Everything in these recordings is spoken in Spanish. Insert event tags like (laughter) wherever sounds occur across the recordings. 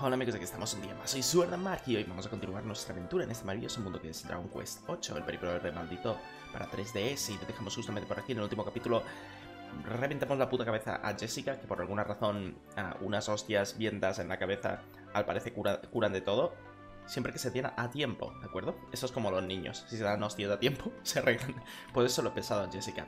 Hola amigos, aquí estamos un día más, soy Suerda Mark y hoy vamos a continuar nuestra aventura en este maravilloso mundo que es Dragon Quest 8, el periplo del rey maldito para 3DS y te dejamos justamente por aquí en el último capítulo reventamos la puta cabeza a Jessica, que por alguna razón unas hostias vientas en la cabeza al parecer curan de todo, siempre que se tiene a tiempo, ¿de acuerdo? Eso es como los niños, si se dan hostias a tiempo, (laughs) se arreglan. Pues eso lo he pesado a Jessica.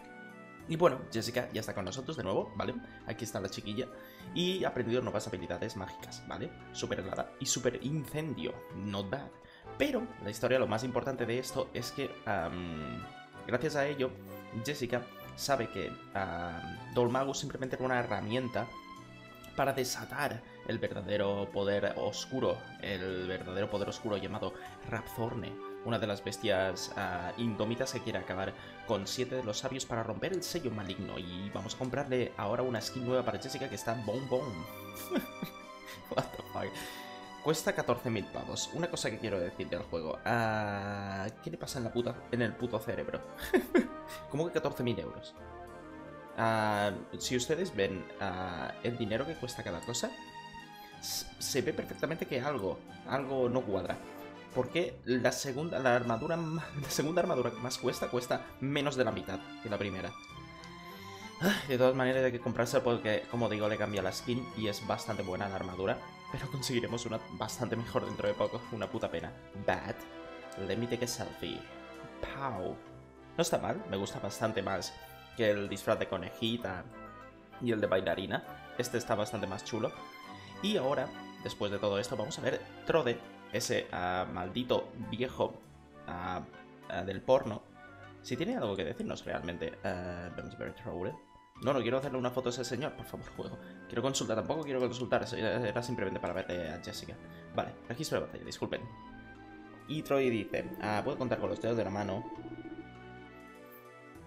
Y bueno, Jessica ya está con nosotros de nuevo, ¿vale? Aquí está la chiquilla. Y ha aprendido nuevas habilidades mágicas, ¿vale? Super helada y super incendio. Not bad. Pero la historia, lo más importante de esto es que, gracias a ello, Jessica sabe que Dolmagus simplemente era una herramienta para desatar el verdadero poder oscuro, el verdadero poder oscuro llamado Rapthorne, una de las bestias uh, indómitas que quiere acabar con siete de los sabios para romper el sello maligno. Y vamos a comprarle ahora una skin nueva para Jessica que está Bom Bom. (laughs) What the fuck. Cuesta 14.000 pavos. Una cosa que quiero decir del juego. Uh, ¿Qué le pasa en, la puta, en el puto cerebro? (laughs) ¿Cómo que 14.000 euros? Uh, si ustedes ven uh, el dinero que cuesta cada cosa, se ve perfectamente que algo, algo no cuadra. Porque la segunda, la armadura, (laughs) la segunda armadura que más cuesta, cuesta menos de la mitad que la primera. De todas maneras hay que comprarse porque, como digo, le cambia la skin y es bastante buena la armadura. Pero conseguiremos una bastante mejor dentro de poco. Una puta pena. Bad. Let me take a selfie. Pow. No está mal, me gusta bastante más que el disfraz de conejita y el de bailarina. Este está bastante más chulo. Y ahora, después de todo esto, vamos a ver Trode, ese uh, maldito viejo uh, del porno. Si tiene algo que decirnos realmente. No, no quiero hacerle una foto a ese señor, por favor, juego. Quiero consultar, tampoco quiero consultar, era simplemente para verle a Jessica. Vale, registro de batalla, disculpen. Y Troy dice, ah, puedo contar con los dedos de la mano.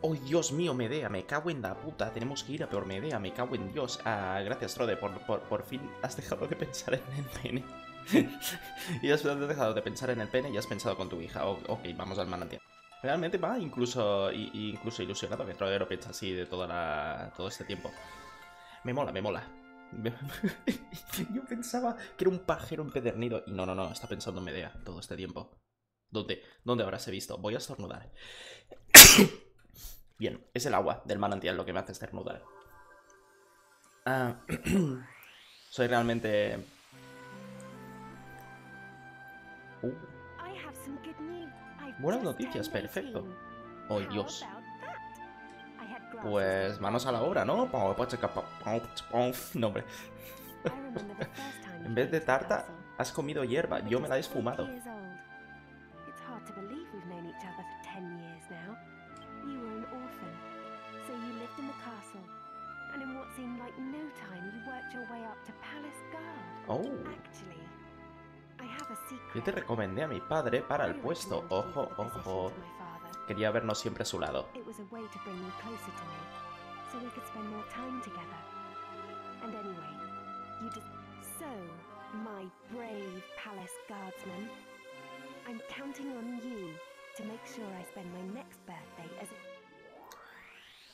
Oh, Dios mío, Medea, me cago en la puta. Tenemos que ir a peor Medea, me cago en Dios. Ah, gracias, Trode, por, por, fin has dejado de pensar en el pene. (laughs) y has dejado de pensar en el pene y has pensado con tu hija. ok, vamos al manantial. Realmente va incluso, incluso ilusionado Trode lo piensa así de toda todo este tiempo. Me mola, me mola. (laughs) Yo pensaba que era un pajero empedernido. Y no, no, no, está pensando en Medea todo este tiempo. ¿Dónde, ¿Dónde habrás visto? Voy a estornudar. (coughs) Bien, es el agua del manantial lo que me hace estornudar. Ah, (coughs) soy realmente... Uh. Buenas noticias, perfecto. Oh, Dios. Pues manos a la obra, ¿no? No, hombre. (laughs) en vez de tarta, has comido hierba. Yo me la he esfumado. Yo te recomendé a mi padre para el puesto. Ojo, ojo. Quería vernos siempre a su lado.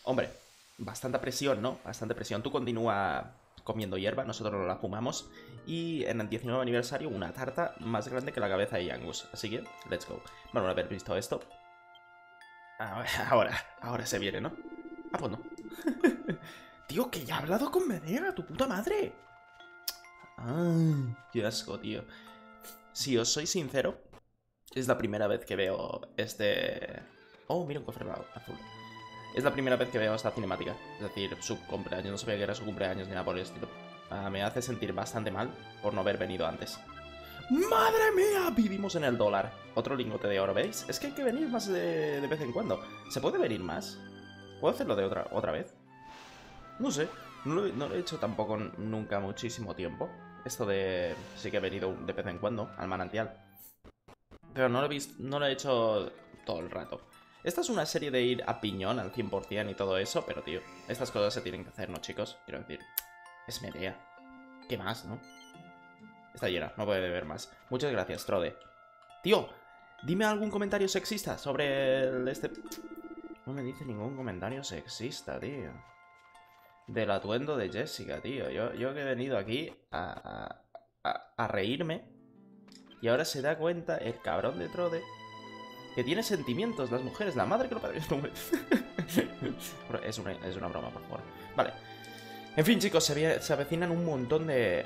Hombre, bastante presión, ¿no? Bastante presión. Tú continúa comiendo hierba, nosotros la fumamos. Y en el 19 aniversario, una tarta más grande que la cabeza de Yangus. Así que, let's go. Bueno, haber visto esto. (laughs) Ahora, ahora se viene, ¿no? Ah, pues no. (laughs) tío, que ya he hablado con Medea, tu puta madre. Ay, qué asco, tío. Si os soy sincero, es la primera vez que veo este... Oh, mira un cofre azul. Es la primera vez que veo esta cinemática. Es decir, su cumpleaños. No sabía que era su cumpleaños ni nada por el estilo. Ah, me hace sentir bastante mal por no haber venido antes. ¡Madre mía! Vivimos en el dólar. Otro lingote de oro, ¿veis? Es que hay que venir más de, vez en cuando. ¿Se puede venir más? ¿Puedo hacerlo de otra, otra vez? No sé. No lo, he hecho tampoco nunca muchísimo tiempo. Esto de... Sí que he venido de vez en cuando al manantial. Pero no lo he, visto, no lo he hecho todo el rato. Esta es una serie de ir a piñón al 100% y todo eso, pero tío, estas cosas se tienen que hacer, ¿no, chicos? Quiero decir, es Medea. ¿Qué más, no? Está llena, no puede beber más. Muchas gracias, Trode. Tío, dime algún comentario sexista sobre este... No me dice ningún comentario sexista, tío. Del atuendo de Jessica, tío. Yo, yo que he venido aquí a, a, a reírme. Y ahora se da cuenta el cabrón de Trode que tiene sentimientos las mujeres, la madre que lo parió. (laughs) es, una, es una broma, por favor. Vale. En fin, chicos, se, avecinan un montón de...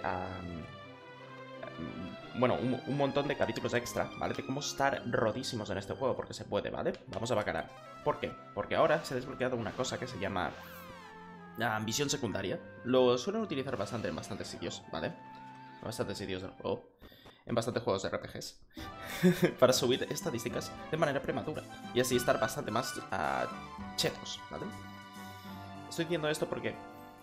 bueno, un, montón de capítulos extra, ¿vale? De cómo estar rodísimos en este juego, porque se puede, ¿vale? Vamos a bacarar. ¿Por qué? Porque ahora se ha desbloqueado una cosa que se llama la visión secundaria. Lo suelen utilizar bastante en bastantes sitios, ¿vale? En bastantes sitios del juego. En bastantes juegos de RPGs. (laughs) para subir estadísticas de manera prematura. Y así estar bastante más ah, chetos, ¿vale? Estoy diciendo esto porque...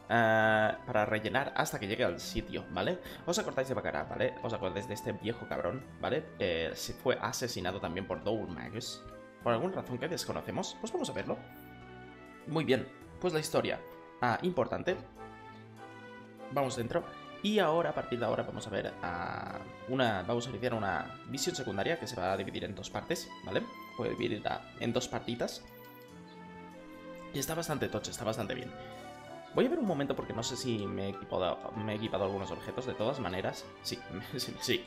ah, para rellenar hasta que llegue al sitio, ¿vale? Os acordáis de Bacará, ¿vale? Os acordáis de este viejo cabrón, ¿vale? Eh, se fue asesinado también por Dowl Magus. Por alguna razón que desconocemos. Pues vamos a verlo. Muy bien. Pues la historia. Ah, importante. Vamos dentro. Y ahora, a partir de ahora, vamos a ver ah, una. Vamos a iniciar una visión secundaria que se va a dividir en dos partes, ¿vale? Puede dividirla en dos partitas. Y está bastante tocho, está bastante bien. Voy a ver un momento porque no sé si me he equipado, me he equipado algunos objetos. De todas maneras, sí, (laughs) sí. sí.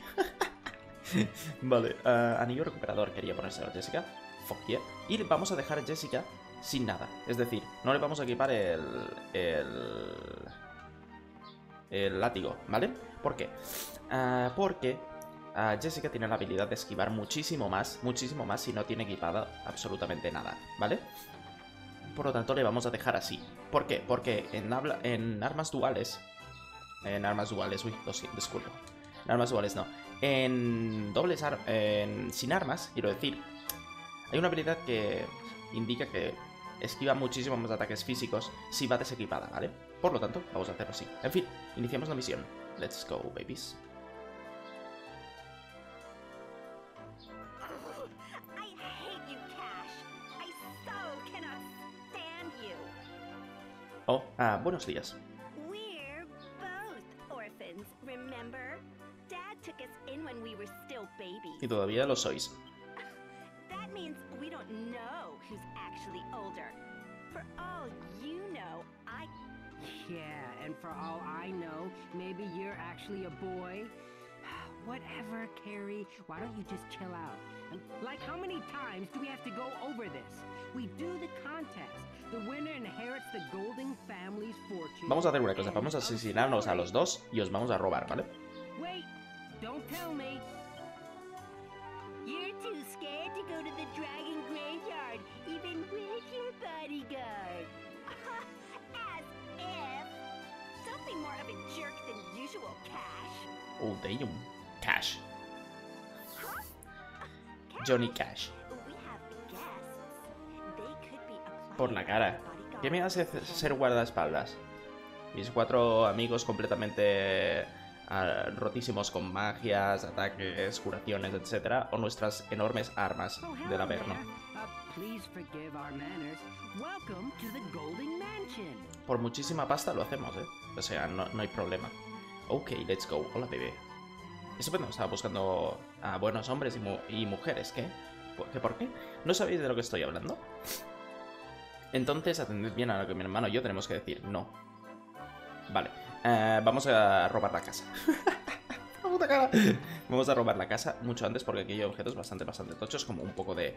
(laughs) vale, ah, anillo recuperador quería ponérselo a Jessica. Fuck yeah. Y vamos a dejar a Jessica sin nada. Es decir, no le vamos a equipar el... el... el látigo, ¿vale? ¿Por qué? Ah, porque ah, Jessica tiene la habilidad de esquivar muchísimo más, muchísimo más si no tiene equipada absolutamente nada, ¿vale? Por lo tanto, le vamos a dejar así. ¿Por qué? Porque en, armas duales... En armas duales, uy, lo siento, disculpo. En armas duales no. En dobles ar en, sin armas, quiero decir, hay una habilidad que indica que esquiva muchísimo más ataques físicos si va desequipada, ¿vale? Por lo tanto, vamos a hacerlo así. En fin, iniciamos la misión. Let's go, babies. Oh, ah, buenos días. We're both orphans, remember? Dad took us in when we were still babies. Y todavía lo sois. That means we don't know who's actually older. For all you know, I Yeah, and for all I know, maybe you're actually a boy. (sighs) Whatever, Carrie. Why don't you just chill out? Like, how many times do we have to go over this? We do the contest. The winner inherits the Golden family's fortune. Vamos a hacer una cosa, vamos a asesinarnos a los dos y os vamos a robar, ¿vale? Johnny Cash. Por la cara. ¿Qué me hace ser guardaespaldas? Mis cuatro amigos completamente ah, rotísimos con magias, ataques, curaciones, etcétera, o nuestras enormes armas Oh, del hello Averno. Uh, please forgive our manners. Welcome to the Golden Mansion. Por muchísima pasta lo hacemos, ¿eh? O sea, no, no hay problema. Ok, let's go. Hola, bebé. Estupendo, estaba buscando a buenos hombres y, mu- y mujeres. ¿Qué? ¿Por qué? ¿Por qué? ¿No sabéis de lo que estoy hablando? Entonces, atended bien a lo que mi hermano y yo tenemos que decir. No. Vale. eh, vamos a robar la casa. (laughs) Vamos a robar la casa mucho antes porque aquí hay objetos bastante, bastante tochos, como un poco de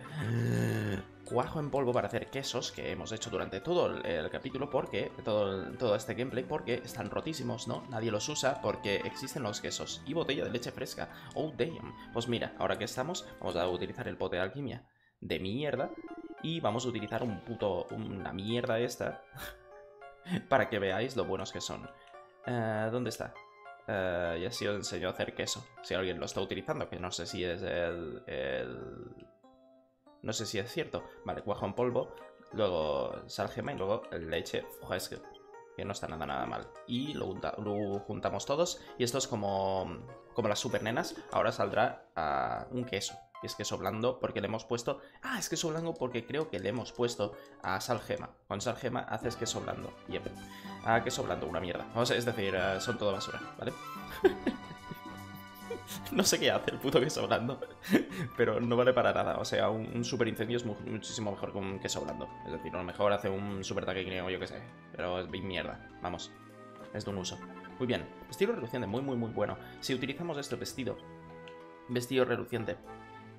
cuajo en polvo para hacer quesos que hemos hecho durante todo el, capítulo porque todo, todo este gameplay porque están rotísimos, ¿no? Nadie los usa porque existen los quesos y botella de leche fresca. Oh, damn. Pues mira, ahora que estamos, vamos a utilizar el pote de alquimia de mierda y vamos a utilizar un puto, una mierda esta (laughs) para que veáis lo buenos que son. Eh, ¿Dónde está? Eh, y así os enseño a hacer queso. Si alguien lo está utilizando, que no sé si es el. el- No sé si es cierto. Vale, cuajo en polvo. Luego sal gema y luego leche. Que no está nada, nada mal. Y lo, junta- lo juntamos todos. Y esto es como. Como las super nenas. Ahora saldrá ah, un queso. Y es queso blando porque le hemos puesto. Ah, es queso blando porque creo que le hemos puesto a sal gema. Con sal gema haces queso blando. Yep. Ah, queso blando, una mierda. O es decir, eh, son todo basura, ¿vale? (laughs) (laughs) no sé qué hace el puto queso blando, (laughs) pero no vale para nada. O sea, un, super incendio es mu- muchísimo mejor que un queso blando. Es decir, a lo mejor hace un super ataque griego, yo qué sé. Pero es mierda, vamos. Es de un uso. Muy bien. Vestido reluciente, muy, muy, muy bueno. Si utilizamos este vestido, vestido reluciente,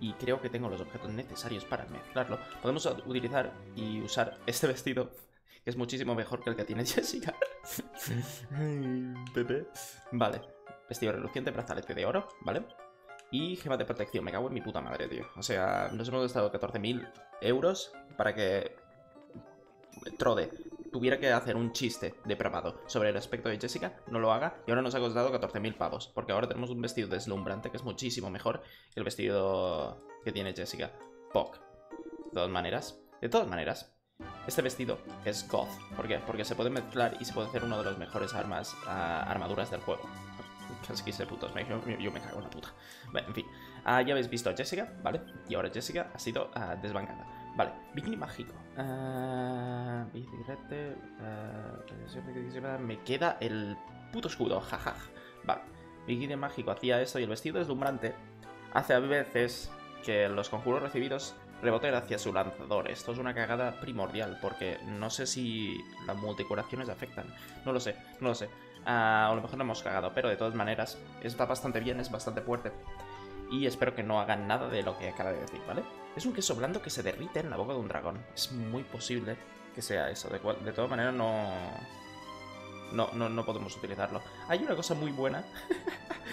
y creo que tengo los objetos necesarios para mezclarlo, podemos utilizar y usar este vestido, que es muchísimo mejor que el que tiene (laughs) Jessica. Pepe. Vale. Vestido reluciente, brazalete de oro, ¿vale? Y gema de protección. Me cago en mi puta madre, tío. O sea, nos hemos gastado 14.000 euros para que Trode tuviera que hacer un chiste depravado sobre el aspecto de Jessica, no lo haga, y ahora nos ha costado 14.000 pavos, porque ahora tenemos un vestido deslumbrante que es muchísimo mejor que el vestido que tiene Jessica. Pok. De todas maneras, de todas maneras, este vestido es goth. ¿Por qué? Porque se puede mezclar y se puede hacer uno de los mejores armas, ah, armaduras del juego. Casi quise putos, yo, me cago en la puta. Bueno, en fin, ah, ya habéis visto a Jessica, ¿vale? Y ahora Jessica ha sido ah, desbancada. Vale, bikini mágico. Uh, me queda el puto escudo, jaja. Vale, bikini mágico hacía esto y el vestido deslumbrante hace a veces que los conjuros recibidos reboten hacia su lanzador. Esto es una cagada primordial porque no sé si las multicuraciones afectan. No lo sé, no lo sé. A lo mejor no hemos cagado, pero de todas maneras está bastante bien, es bastante fuerte. Y espero que no hagan nada de lo que acaba de decir, ¿vale? Es un queso blando que se derrite en la boca de un dragón. Es muy posible que sea eso. De, de todas maneras, no... No, no, no podemos utilizarlo. Hay una cosa muy buena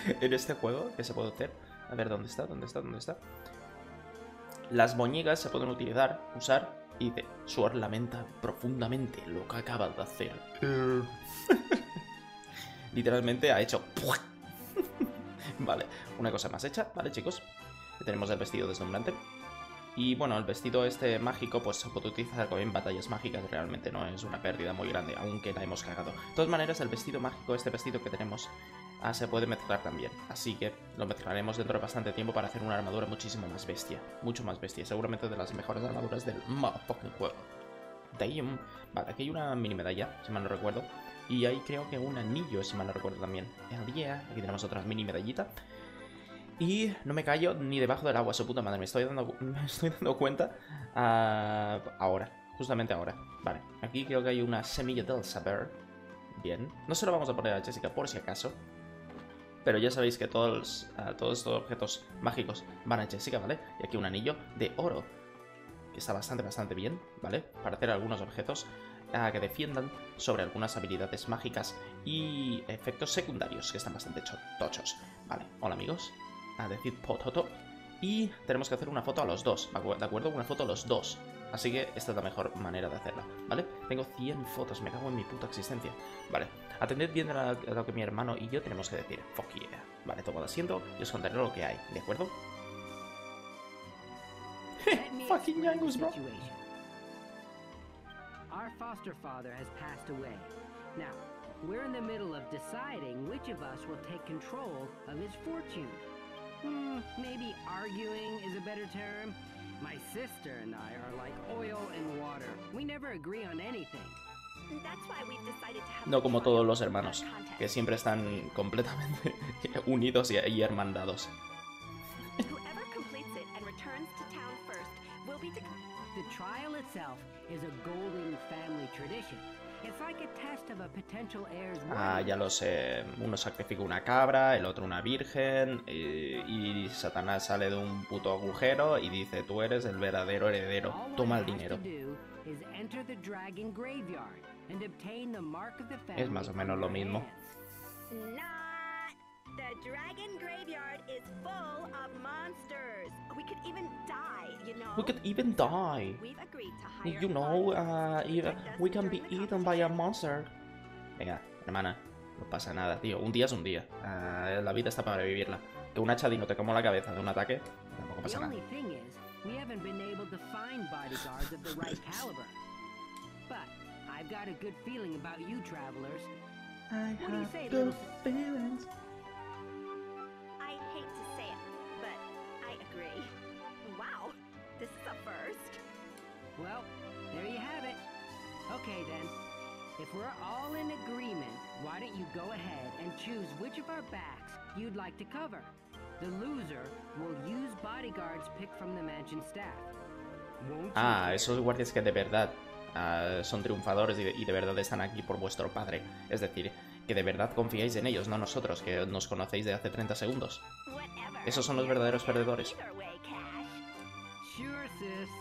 (laughs) en este juego que se puede hacer. A ver, ¿dónde está? ¿Dónde está? ¿Dónde está? Las moñigas se pueden utilizar, usar y de Suar lamenta profundamente lo que acaba de hacer. (laughs) Literalmente ha hecho... (laughs) vale, una cosa más hecha, ¿vale, chicos? Tenemos el vestido deslumbrante. Y bueno, el vestido este mágico pues se puede utilizar en batallas mágicas, realmente no es una pérdida muy grande, aunque la hemos cagado. De todas maneras, el vestido mágico, este vestido que tenemos, ah, se puede mezclar también. Así que lo mezclaremos dentro de bastante tiempo para hacer una armadura muchísimo más bestia. Mucho más bestia, seguramente de las mejores armaduras del motherfucking juego. Damn. Vale, aquí hay una mini medalla, si mal no recuerdo. Y hay creo que un anillo, si mal no recuerdo también. Aquí tenemos otra mini medallita. Y no me callo ni debajo del agua, su puta madre. Me estoy dando, (laughs) me estoy dando cuenta uh, ahora, justamente ahora. Vale, aquí creo que hay una semilla del saber. Bien. No se lo vamos a poner a Jessica por si acaso. Pero ya sabéis que todos, uh, todos estos objetos mágicos van a Jessica, ¿vale? Y aquí un anillo de oro. Que está bastante, bastante bien, ¿vale? Para hacer algunos objetos que defiendan sobre algunas habilidades mágicas y efectos secundarios que están bastante tochos. Vale, hola amigos a decir pototo. Y tenemos que hacer una foto a los dos, ¿de acuerdo? Una foto a los dos. Así que esta es la mejor manera de hacerla, ¿vale? Tengo 100 fotos, me cago en mi puta existencia. Vale, atended bien a lo que mi hermano y yo tenemos que decir. Fuck yeah. Vale, tomo asiento y os contaré lo que hay, ¿de acuerdo? (laughs) Fucking Yangus, bro. Our foster father has passed away. Now, we're in the middle of deciding which of us will take control of his fortune. Hmm, maybe arguing is a better term. My sister and I are like oil and water. We never agree on anything. That's why we've decided to have no como todos los hermanos, que siempre están completamente (laughs) unidos y, y hermandados. Trial itself is a golden family tradition. Ah, ya lo sé. Uno sacrifica una cabra, el otro una virgen, y, Satanás sale de un puto agujero y dice, tú eres el verdadero heredero, toma el dinero. Es más o menos lo mismo. The Dragon Graveyard is full of monsters. We could even die, you know. We could even die. We've agreed to hire you know, uh, even we can be eaten by a monster. Venga, hermana, no pasa nada, tío. Un día es un día. Uh, la vida está para vivirla. Que un hacha no te como la cabeza de un ataque, tampoco pasa nada. We haven't been able to find bodyguards of the right (laughs) caliber. But I've got a good feeling about you travelers. I what do you say, good feelings. If we're all in agreement, why don't you go ahead and choose which of our backs you'd like to cover? The loser will use bodyguards picked from the mansion staff. Ah, esos guardias que de verdad uh, son triunfadores y de, y de verdad están aquí por vuestro padre. Es decir, que de verdad confiáis en ellos, no nosotros, que nos conocéis de hace 30 segundos. Esos son los verdaderos perdedores. Sure, sis.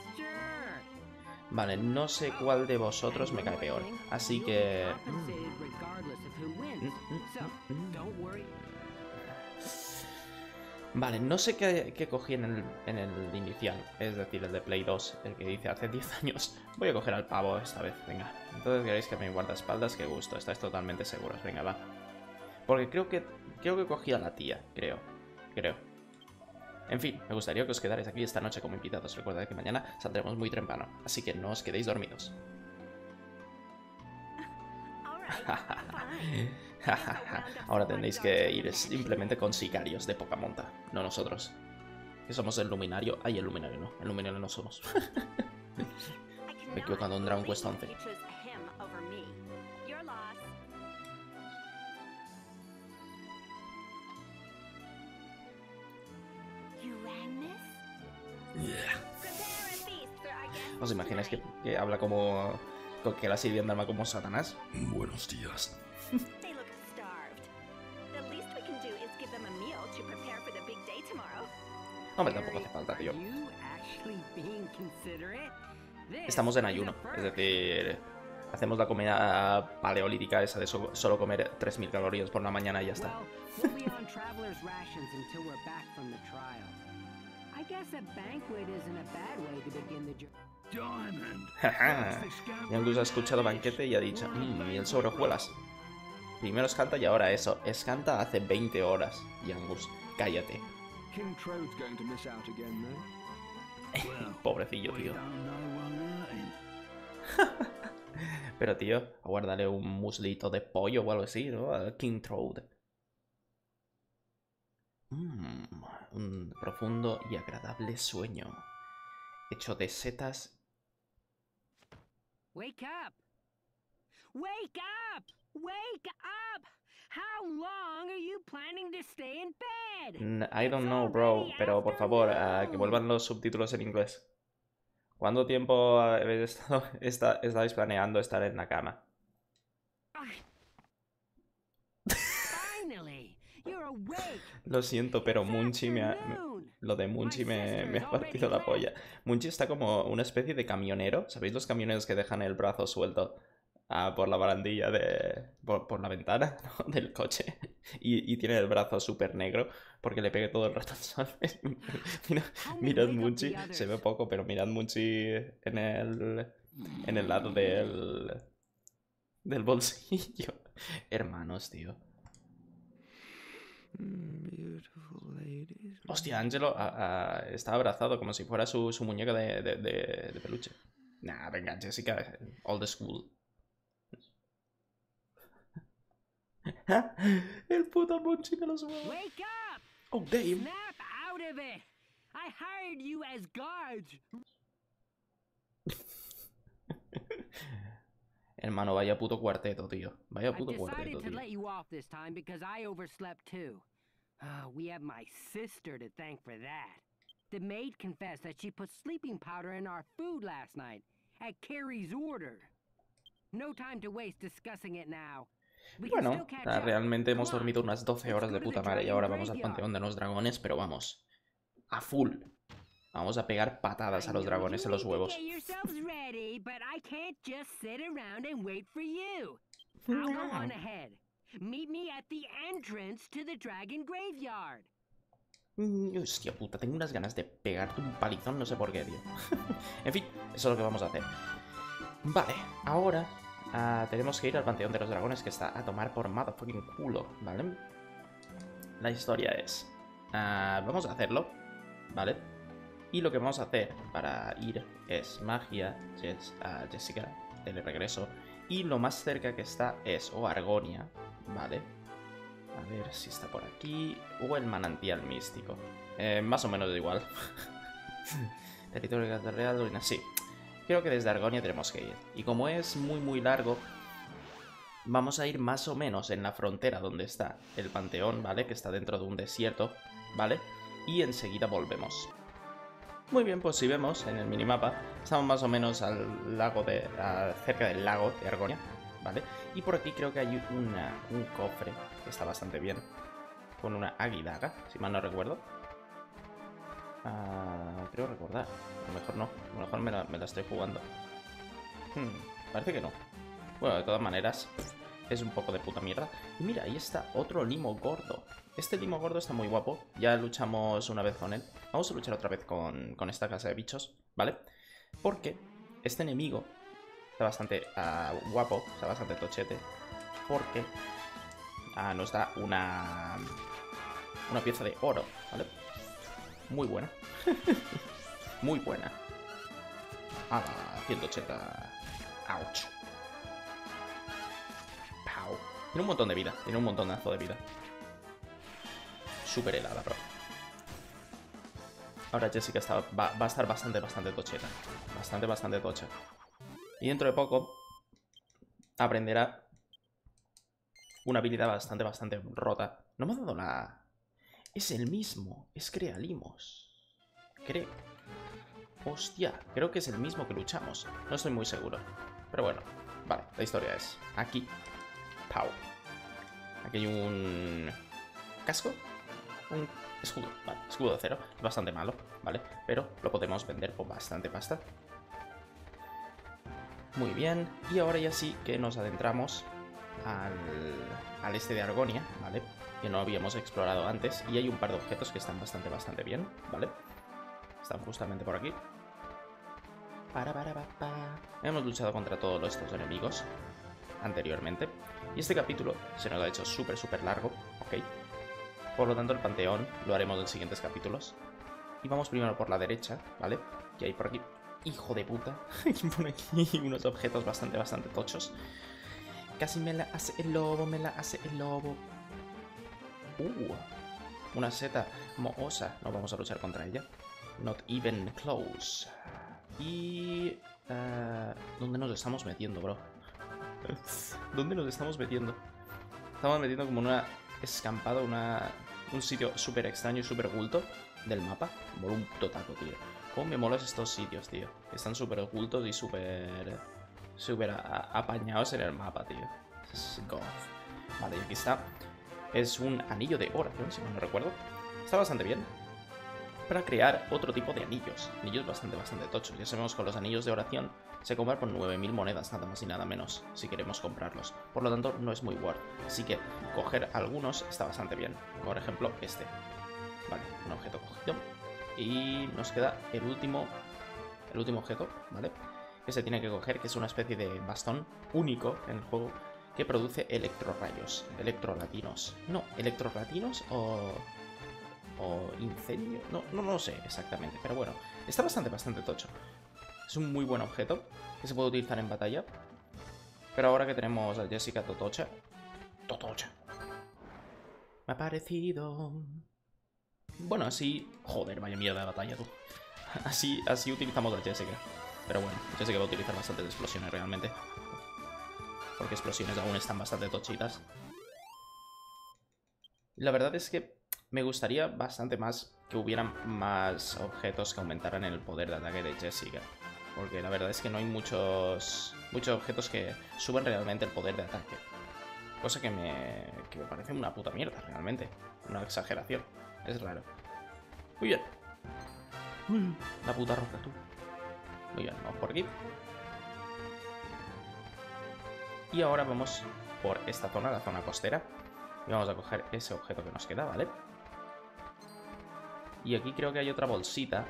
Vale, no sé cuál de vosotros me cae peor. Así que... Vale, no sé qué, qué cogí en el, inicial, es decir, el de Play 2, el que dice hace (laughs) 10 años. Voy a coger al pavo esta vez, venga. Entonces queréis que me guardaespaldas, qué gusto, estáis totalmente seguros, venga, va. Porque creo que creo que cogí a la tía, creo, creo. En fin, me gustaría que os quedarais aquí esta noche como invitados. Recordad que mañana saldremos muy temprano, así que no os quedéis dormidos. (laughs) Fine. Ahora tendréis que ir simplemente con sicarios de poca monta, no nosotros. Que somos el luminario. Ay, el luminario no. El luminario no somos. (laughs) Me equivoco cannot en Dragon Quest believe 11. ¿Os imagináis que, que habla como... co- que la sirvienta habla como Satanás? Buenos días. (laughs) They look starved. The least we can do is give them a meal to prepare for the big day tomorrow. Hombre, tampoco hace falta, tío. Estamos en ayuno, es decir... Hacemos la comida paleolítica esa de so- solo comer 3.000 calorías por la mañana y ya está. I guess a banquet isn't a bad way to begin the journey. Diamond. (laughs) Jaja. Yangus ha escuchado banquete y ha dicho, mmm, miel sobre hojuelas. Primero escanta y ahora eso. Escanta hace 20 horas. Yangus, cállate. (laughs) Pobrecillo, tío. (laughs) Pero, tío, aguárdale un muslito de pollo o algo así, ¿no? A King Trout. Mmm, un profundo y agradable sueño. Hecho de setas. Wake up! Wake up! Wake up! How long are you planning to stay in bed? Mm, I don't know, bro, pero por favor, ah, que vuelvan los subtítulos en inglés. ¿Cuánto tiempo habéis estado, (laughs) esta- estáis planeando estar en la cama? Finally, you're awake. Lo siento, pero Munchi me ha... Lo de Munchi me, me ha partido la polla. Munchi está como una especie de camionero. ¿Sabéis los camioneros que dejan el brazo suelto ah, por la barandilla de... por, por la ventana (laughs) ¿no? del coche? (laughs) Y, y tiene el brazo súper negro porque le pegue todo el rato (laughs) al sol. Mirad up Munchi, se ve poco, pero mirad Munchi en el... en el lado del... del bolsillo. Hermanos, tío. Hostia, Angelo ah, ah, está abrazado como si fuera su, su muñeca de, de- de- de peluche. Nah, venga, Jessica, old school. (laughs) El puto Monchi de los huevos. Wake up! Oh, damn. Snap out of it! I hired you as guards. (laughs) Hermano, vaya puto cuarteto, tío. Vaya I puto cuarteto, to tío. Ah, we have my sister to thank for that. The maid confessed that she put sleeping powder in our food last night at Carrie's order. No time to waste discussing it now. Bueno, ah, realmente hemos dormido unas 12 horas de puta the madre y ahora vamos al panteón de los dragones, pero vamos. A full. Vamos a pegar patadas a I los dragones you en los huevos. Meet me at the entrance to the Dragon Graveyard. Mm, Hostia puta, tengo unas ganas de pegarte un palizón, no sé por qué, tío. (laughs) en fin, eso es lo que vamos a hacer. Vale, ahora ah, tenemos que ir al Panteón de los Dragones que está a tomar por motherfucking culo, ¿vale? La historia es... ah, vamos a hacerlo, ¿vale? Y lo que vamos a hacer para ir es magia, Jess- ah, Jessica, de regreso. Y lo más cerca que está es o Argonia, ¿vale? A ver si está por aquí. O el manantial místico. Eh, más o menos igual. (laughs) Territorio de Catarreal, Dolina. Sí. Creo que desde Argonia tenemos que ir. Y como es muy muy largo, vamos a ir más o menos en la frontera donde está el panteón, ¿vale? Que está dentro de un desierto, ¿vale? Y enseguida volvemos. Muy bien, pues si vemos en el minimapa, estamos más o menos al lago de. cerca del lago de Argonia. ¿Vale? Y por aquí creo que hay un cofre que está bastante bien. Con una aguidaga, si mal no recuerdo. Ah, creo recordar. A lo mejor no. A lo mejor me la, estoy jugando. Hmm, parece que no. Bueno, de todas maneras, es un poco de puta mierda. Y mira, ahí está otro limo gordo. Este limo gordo está muy guapo. Ya luchamos una vez con él. Vamos a luchar otra vez con, con esta clase de bichos, ¿vale? Porque este enemigo está bastante ah, guapo, está bastante tochete. Porque ah, nos da una, una pieza de oro, ¿vale? Muy buena. (laughs) Muy buena. A la 180. Ouch. Pau. Tiene un montón de vida. Tiene un montonazo de vida. Súper helada, bro. Ahora Jessica va, va a estar bastante, bastante tocheta. Bastante, bastante tocha. Y dentro de poco aprenderá una habilidad bastante, bastante rota. No me ha dado la... Es el mismo. Es Crealimos. Creo. Hostia, creo que es el mismo que luchamos. No estoy muy seguro. Pero bueno, vale, la historia es aquí. Pau. Aquí hay un... ¿Casco? Un escudo. Vale, escudo de cero. Es bastante malo, ¿vale? Pero lo podemos vender por bastante pasta. Muy bien. Y ahora ya sí que nos adentramos al, al este de Argonia, ¿vale? Que no habíamos explorado antes. Y hay un par de objetos que están bastante, bastante bien, ¿vale? Están justamente por aquí. Para, para, pa, pa. Hemos luchado contra todos estos enemigos anteriormente. Y este capítulo se nos ha hecho súper, súper largo, ¿ok? Por lo tanto, el panteón lo haremos en siguientes capítulos. Y vamos primero por la derecha, ¿vale? Que hay por aquí. Hijo de puta. (laughs) Que pone aquí unos objetos bastante, bastante tochos. Casi me la hace el lobo, me la hace el lobo. Uh, una seta mohosa. No vamos a luchar contra ella. Not even close. Y... eh, ¿Dónde nos estamos metiendo, bro? (laughs) ¿Dónde nos estamos metiendo? Estamos metiendo como una escampada, una, un sitio súper extraño y súper oculto del mapa. Mola un puto taco, tío. ¿Cómo me molas estos sitios, tío? Están súper ocultos y súper... Súper apañados en el mapa, tío. Es God. Vale, y aquí está. Es un anillo de oración, si mal no recuerdo. Está bastante bien. Para crear otro tipo de anillos. Anillos bastante, bastante tochos. Ya sabemos que los anillos de oración se compran por 9.000 monedas, nada más y nada menos, si queremos comprarlos. Por lo tanto, no es muy worth. Así que coger algunos está bastante bien. Por ejemplo, este. Vale, un objeto cogido. Y nos queda el último. El último objeto, ¿vale? Que se tiene que coger, que es una especie de bastón único en el juego que produce electrorrayos, electrolatinos. No, electrolatinos o. o incendio. No, no lo sé exactamente, pero bueno, está bastante, bastante tocho. Es un muy buen objeto que se puede utilizar en batalla. Pero ahora que tenemos a Jessica Totocha. Totocha. Me ha parecido. Bueno, así. Joder, vaya mierda de batalla, tú. (laughs) Así, así utilizamos a Jessica. Pero bueno, Jessica va a utilizar bastantes explosiones realmente. Porque explosiones aún están bastante tochitas. La verdad es que me gustaría bastante más que hubieran más objetos que aumentaran el poder de ataque de Jessica. Porque la verdad es que no hay muchos, muchos objetos que suban realmente el poder de ataque. Cosa que me, que me parece una puta mierda, realmente. Una exageración. Es raro. Muy bien. La puta roca, tú. Muy bien, vamos por aquí. Y ahora vamos por esta zona, la zona costera. Y vamos a coger ese objeto que nos queda, ¿vale? Y aquí creo que hay otra bolsita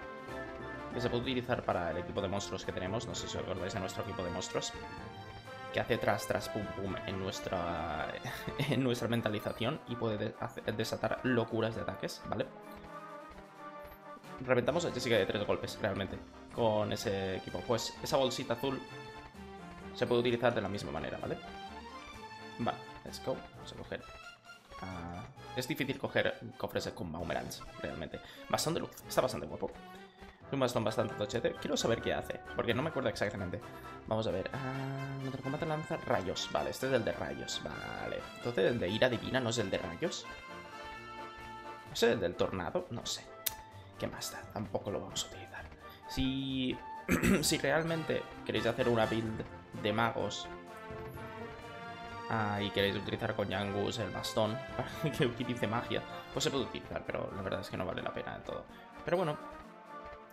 que se puede utilizar para el equipo de monstruos que tenemos. No sé si os acordáis de nuestro equipo de monstruos. Que hace tras, tras, pum, pum en nuestra, (laughs) en nuestra mentalización y puede desatar locuras de ataques, ¿vale? Reventamos a Jessica de tres golpes, realmente, con ese equipo. Pues esa bolsita azul se puede utilizar de la misma manera, ¿vale? Vale, let's go. Vamos a coger. es difícil coger cofres con boomerangs, realmente. Bastón de luz, está bastante guapo. Un bastón bastante tochete. Quiero saber qué hace, porque no me acuerdo exactamente. Vamos a ver. Ah, contra combate lanza rayos. Vale, este es el de rayos. Vale. Entonces el de ira divina no es el de rayos. ¿No es el del tornado? No sé. ¿Qué más da? Tampoco lo vamos a utilizar. Si, (clears throat) si realmente queréis hacer una build de magos ah, y queréis utilizar con Yangus el bastón (laughs) para que utilice magia, pues se puede utilizar, pero la verdad es que no vale la pena del todo. Pero bueno,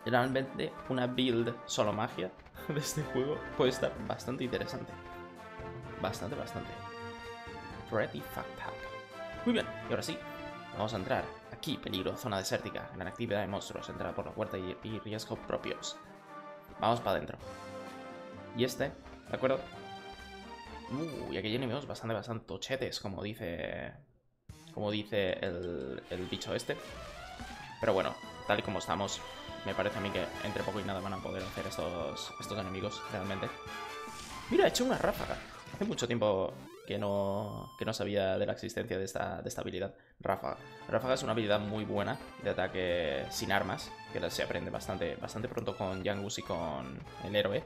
realmente una build solo magia (laughs) de este juego puede estar bastante interesante. Bastante, bastante. Pretty fucked up. Muy bien, y ahora sí, vamos a entrar. Aquí, peligro, zona desértica, gran actividad de monstruos, entrada por la puerta y, y riesgos propios. Vamos para adentro. Y este, ¿de acuerdo? Uh, y aquí hay enemigos bastante, bastante tochetes, como dice... Como dice el, el bicho este. Pero bueno, tal y como estamos, me parece a mí que entre poco y nada van a poder hacer estos, estos enemigos, realmente. Mira, he hecho una ráfaga. Hace mucho tiempo que no, que no sabía de la existencia de esta, de esta habilidad. Ráfaga. Ráfaga es una habilidad muy buena de ataque sin armas, que se aprende bastante, bastante pronto con Yangus y con el héroe.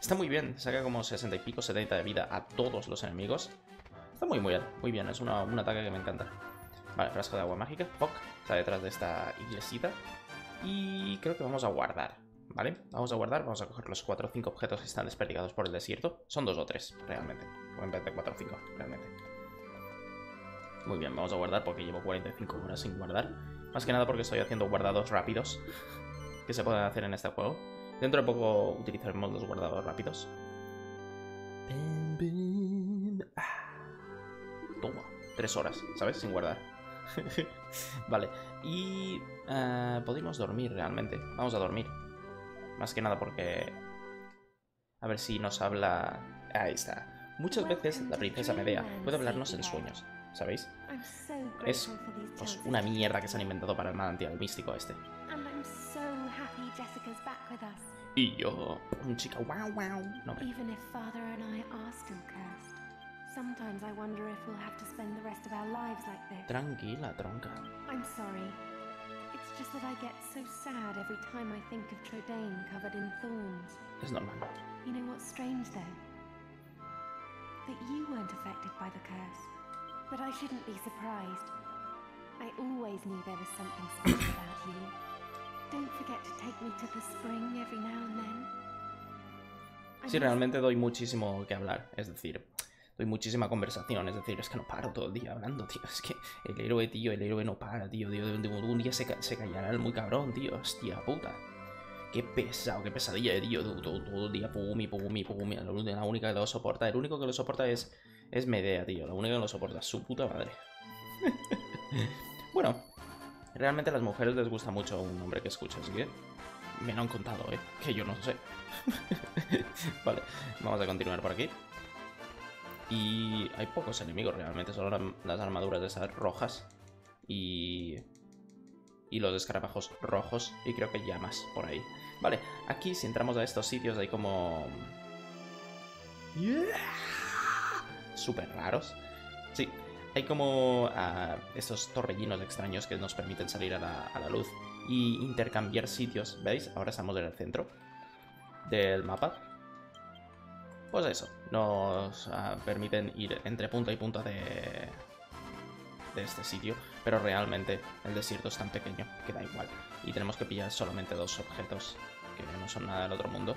Está muy bien, saca como 60 y pico, 70 de vida a todos los enemigos. Está muy, muy bien, muy bien, es una- un ataque que me encanta. Vale, frasco de agua mágica, Fuck, está detrás de esta iglesita. Y creo que vamos a guardar, ¿vale? Vamos a guardar, vamos a coger los 4 o 5 objetos que están desperdigados por el desierto. Son 2 o 3, realmente. En vez de 4 o 5, realmente. Muy bien, vamos a guardar porque llevo 45 horas sin guardar. Más que nada porque estoy haciendo guardados rápidos que se pueden hacer en este juego. Dentro de poco utilizaremos los guardados rápidos. Ah. Toma, 3 horas, ¿sabes? Sin guardar. (laughs) vale, y eh, podemos dormir realmente. Vamos a dormir. Más que nada porque... A ver si nos habla... Ahí está. Muchas veces la princesa Medea puede hablarnos en sueños, ¿sabéis? Es pues una mierda que se han inventado para el manantial místico este. Y yo, un chica wow wow. No, hombre. Even if father and I are still cursed. Sometimes I wonder if we'll have to spend the rest of our lives like this. Tranquila, tronca. I'm sorry. It's just that I get so sad every time I think of Trodaine covered in thorns. Es normal. You know what's strange though? That you weren't affected by the curse. But I shouldn't be surprised. I always knew there was something special about you. Don't forget to take me to the spring every now and then. Sí, realmente doy muchísimo que hablar. Es decir, doy muchísima conversación. Es decir, es que no paro todo el día hablando, tío. Es que el héroe, tío, el héroe no para, tío. tío un día se, se callará el muy cabrón, tío. Hostia puta. Qué pesado, qué pesadilla, tío. Todo, el día, pum y pum pum. la única que lo soporta, el único que lo soporta es, es Medea, tío. La única que lo soporta es su puta madre. (laughs) bueno, realmente a las mujeres les gusta mucho un hombre que escucha, así que me lo han contado, ¿eh? Que yo no sé. (laughs) vale, vamos a continuar por aquí. Y hay pocos enemigos realmente, solo la- las armaduras de esas rojas y... Y los escarabajos rojos y creo que llamas por ahí. Vale, aquí si entramos a estos sitios hay como... Súper raros. Sí, hay como ah, estos torbellinos extraños que nos permiten salir a la, a la luz y intercambiar sitios. ¿Veis? Ahora estamos en el centro del mapa. Pues eso, nos ah, permiten ir entre punta y punta de, de este sitio, pero realmente el desierto es tan pequeño que da igual. Y tenemos que pillar solamente dos objetos, que no son nada del otro mundo.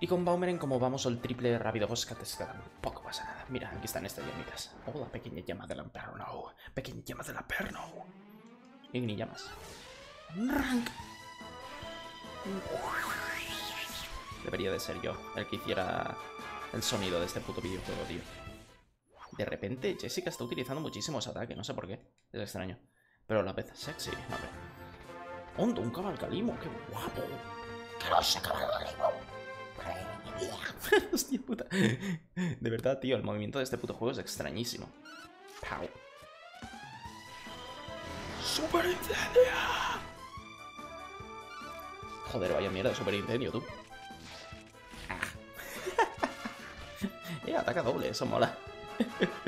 Y con Baumeren, como vamos al triple rápido, pues que tampoco pasa nada. Mira, aquí están estas llamitas. Oh, la pequeña llama del Amperno. Pequeña llama del Amperno. Y ni llamas. Rank. Debería de ser yo el que hiciera el sonido de este puto videojuego, tío. De repente, Jessica está utilizando muchísimo ese ataque, no sé por qué. Es extraño. Pero la vez sexy, hombre. Hondo, un cabalgalimo, qué guapo. ¡Grosa cabalgalimo! (laughs) Hostia puta. De verdad, tío, el movimiento de este puto juego es extrañísimo. Pau. ¡Super incendio! Joder, vaya mierda de super incendio, tú. Eh, ataca doble, eso mola. (laughs)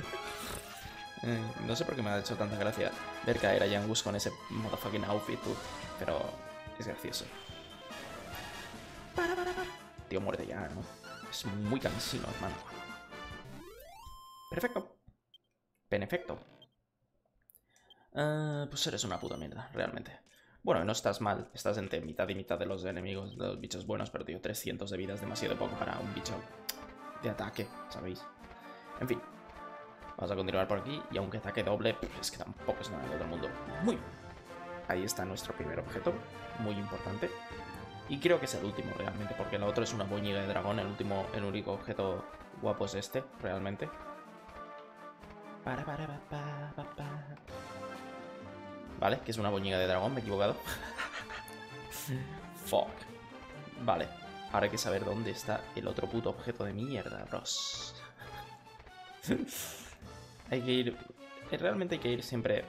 Eh, no sé por qué me ha hecho tanta gracia ver caer a Yangus con ese motherfucking outfit, tú. Pero es gracioso. Para, para, para. Tío, muerte ya, ¿no? Es muy cansino, hermano. Perfecto. Perfecto. Ah, pues eres una puta mierda, realmente. Bueno, no estás mal. Estás entre mitad y mitad de los enemigos, de los bichos buenos, pero tío, 300 de vida es demasiado poco para un bicho de ataque, ¿sabéis? En fin. Vamos a continuar por aquí. Y aunque ataque doble, es que tampoco es nada del otro mundo. Muy bien. Ahí está nuestro primer objeto. Muy importante. Y creo que es el último realmente, porque el otro es una boñiga de dragón. El último, el único objeto guapo es este, realmente. Para, para, pa, pa, pa, pa. Vale, que es una boñiga de dragón, me he equivocado. (laughs) Fuck. Vale, ahora hay que saber dónde está el otro puto objeto de mierda, bros. (laughs) hay que ir... eh, Realmente hay que ir siempre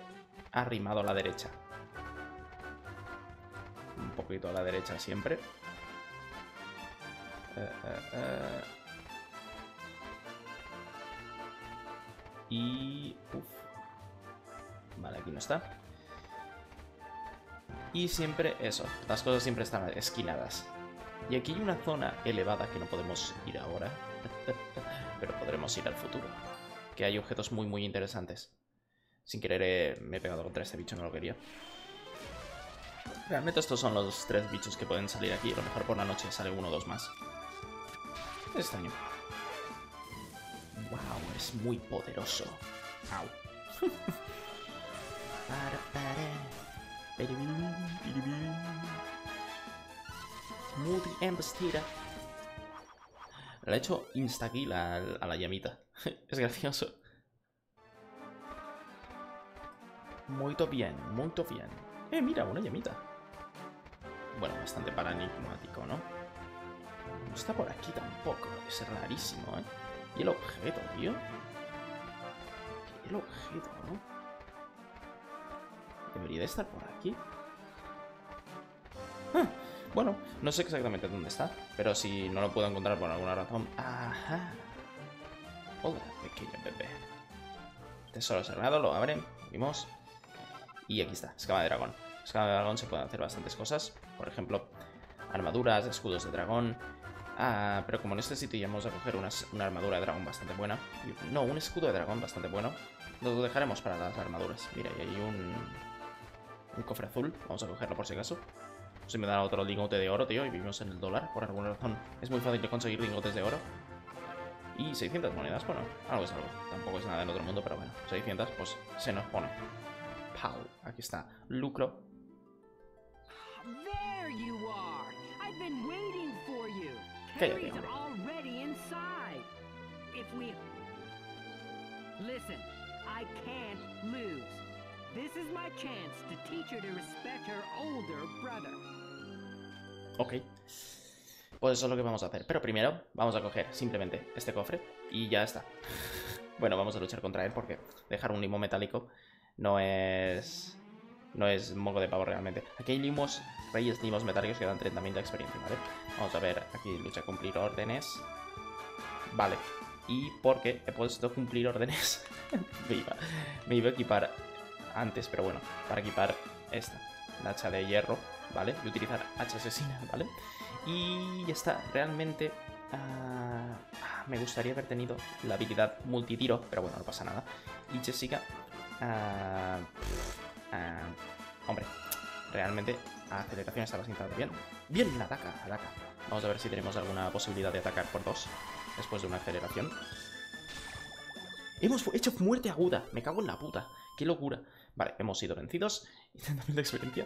arrimado a la derecha. Un poquito a la derecha siempre. Eh, eh. Y... Uf. Vale, aquí no está. Y siempre eso, las cosas siempre están esquinadas. Y aquí hay una zona elevada que no podemos ir ahora, (laughs) pero podremos ir al futuro. Que hay objetos muy muy interesantes. Sin querer eh, me he pegado contra este bicho, no lo quería. Realmente estos son los tres bichos que pueden salir aquí. A lo mejor por la noche sale uno o dos más. Es extraño. Wow, es muy poderoso. Au. (laughs) Para, para. Multi embestida. Le he hecho insta-kill a, a la llamita. (laughs) es gracioso. Muy bien, muy bien. Eh, mira, una llamita. Bueno, bastante paradigmático, ¿no? No está por aquí tampoco. Es rarísimo, ¿eh? Y el objeto, tío. Y el objeto, ¿no? Debería de estar por aquí. Bueno, no sé exactamente dónde está, pero si no lo puedo encontrar por alguna razón... Ajá. Hola, pequeño bebé. Tesoro cerrado, lo abren, vimos. Y aquí está, escama de dragón. Escama de dragón se pueden hacer bastantes cosas. Por ejemplo, armaduras, escudos de dragón. Ah, pero como en este sitio ya vamos a coger unas- una armadura de dragón bastante buena. No, un escudo de dragón bastante bueno. Lo dejaremos para las armaduras. Mira, y hay un, un cofre azul. Vamos a cogerlo por si acaso. Si me da otro lingote de oro, tío, y vivimos en el dólar, por alguna razón. Es muy fácil de conseguir lingotes de oro. Y 600 monedas, bueno, algo es algo. Tampoco es nada del otro mundo, pero bueno, 600, pues se nos pone. Pau, aquí está. Lucro. There you are! I've been waiting for you. Cállate, hombre. listen, I can't lose. This is my chance to teach her to respect her older brother. Ok. Pues eso es lo que vamos a hacer. Pero primero vamos a coger simplemente este cofre y ya está. (laughs) bueno, vamos a luchar contra él porque dejar un limo metálico no es... No es moco de pavo realmente. Aquí hay limos, reyes limos metálicos que dan 30.000 de experiencia, ¿vale? Vamos a ver, aquí lucha cumplir órdenes. Vale. Y porque he puesto cumplir órdenes, (laughs) me, iba, me iba a equipar antes, pero bueno, para equipar esta, la hacha de hierro, ¿vale? Y utilizar hacha asesina, ¿vale? Y ya está, realmente ah, ah, me gustaría haber tenido la habilidad multitiro, pero bueno, no pasa nada. Y Jessica, ah, hombre, realmente aceleración está bastante bien. Bien, ataca, ataca. Vamos a ver si tenemos alguna posibilidad de atacar por dos después de una aceleración. Hemos hecho muerte aguda, me cago en la puta. Qué locura. Vale, hemos sido vencidos. (laughs) Y 30.000 de experiencia.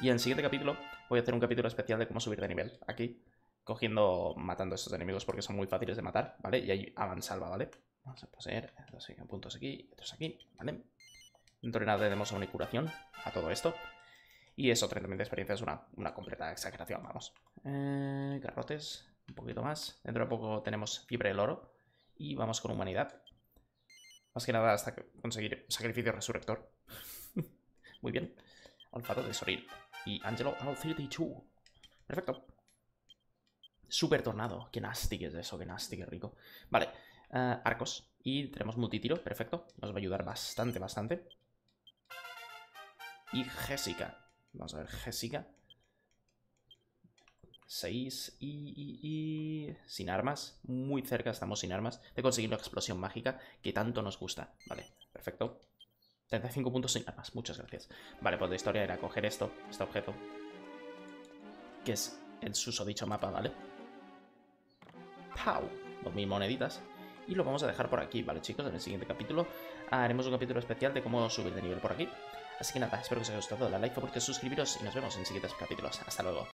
Y en el siguiente capítulo voy a hacer un capítulo especial de cómo subir de nivel. Aquí, cogiendo, matando a estos enemigos porque son muy fáciles de matar, ¿vale? Y hay avansalva, ¿vale? Vamos a poseer dos puntos aquí, otros aquí, ¿vale? Dentro de nada tenemos una curación a todo esto. Y eso, 30.000 de experiencia es una, una completa exageración, vamos. Eh, garrotes, un poquito más. Dentro de poco tenemos fiebre del oro. Y vamos con humanidad. Más que nada hasta conseguir sacrificio resurrector. (laughs) Muy bien. Olfato de Soril. Y Angelo al 32. Perfecto. Super tornado. Qué nasty que es eso, qué nasty, qué rico. Vale. eh, arcos. Y tenemos multitiro. Perfecto. Nos va a ayudar bastante, bastante. Y Jessica. Vamos a ver, Jessica. 6 y, y- y sin armas, muy cerca estamos sin armas de conseguir la explosión mágica que tanto nos gusta. Vale, perfecto. 35 puntos sin armas, muchas gracias. Vale, pues la historia era coger esto, este objeto, que es el susodicho mapa, ¿vale? ¡Pau! 2000 moneditas. Y lo vamos a dejar por aquí, ¿vale, chicos? En el siguiente capítulo haremos un capítulo especial de cómo subir de nivel por aquí. Así que nada, espero que os haya gustado. La like, favorito, suscribiros y nos vemos en siguientes capítulos. Hasta luego.